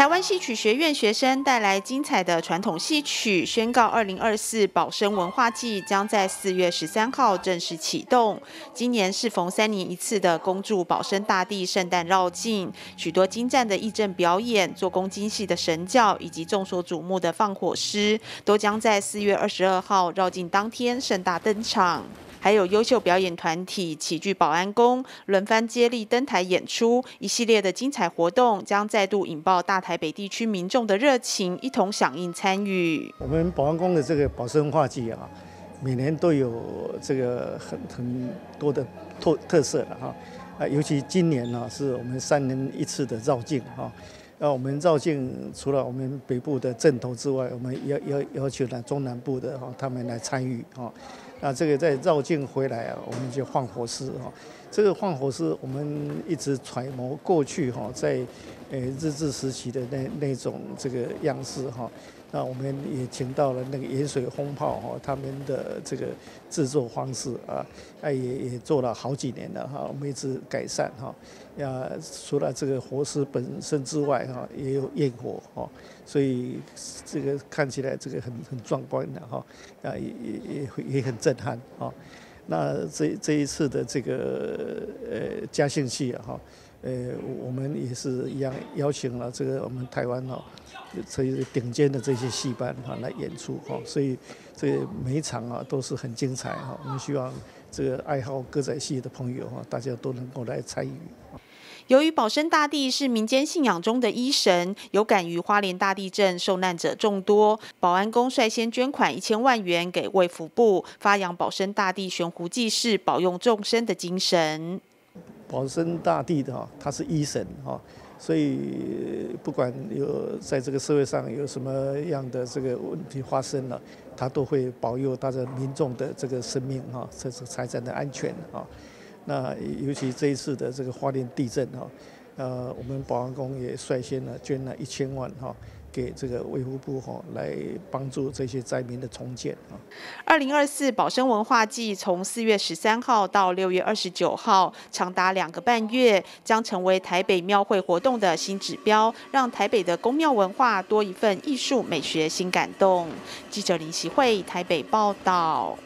台湾戏曲学院学生带来精彩的传统戏曲，宣告二零二四保生文化季将在四月十三号正式启动。今年适逢三年一次的恭祝保生大帝圣诞绕境，许多精湛的义阵表演、做工精细的神教以及众所瞩目的放火师，都将在四月二十二号绕境当天盛大登场。还有优秀表演团体齐聚保安宫，轮番接力登台演出，一系列的精彩活动将再度引爆大台北地区民众的热情，一同响应参与。我们保安宫的这个保生化祭啊，每年都有这个很很多的特特色的哈啊，尤其今年呢，是我们三年一次的绕境哈。那我们绕境除了我们北部的镇头之外，我们要要要求呢中南部的哈他们来参与哈。那这个再绕境回来啊，我们就换火狮哈。这个换火狮，我们一直揣摩过去哈，在诶日治时期的那那种这个样式哈。那我们也请到了那个盐水轰炮哈，他们的这个制作方式啊，那也也做了好几年了哈，我们一直改善哈。呀，除了这个火狮本身之外哈，也有焰火哈，所以这个看起来这个很很壮观的哈，啊也也也也很震撼啊。那这这一次的这个呃嘉兴戏啊哈。呃，我们也是一样邀请了这个我们台湾哦，这些顶尖的这些戏班哈来演出哈，所以这每一场啊都是很精彩哈。我们希望这个爱好歌仔戏的朋友哈，大家都能够来参与。由于保生大帝是民间信仰中的医神，有感于花莲大地震受难者众多，保安宫率先捐款一千万元给卫福部，发扬保生大帝悬壶济世、保佑众生的精神。保生大帝的哈，他是医神哈，所以不管有在这个社会上有什么样的这个问题发生了，他都会保佑大家民众的这个生命哈，这是财产的安全哈。那尤其这一次的这个花莲地震哈，呃，我们保安公也率先呢捐了一千万哈。给这个维护部哈来帮助这些灾民的重建啊。二零二四保生文化季从四月十三号到六月二十九号，长达两个半月，将成为台北庙会活动的新指标，让台北的宫庙文化多一份艺术美学新感动。记者林习慧台北报道。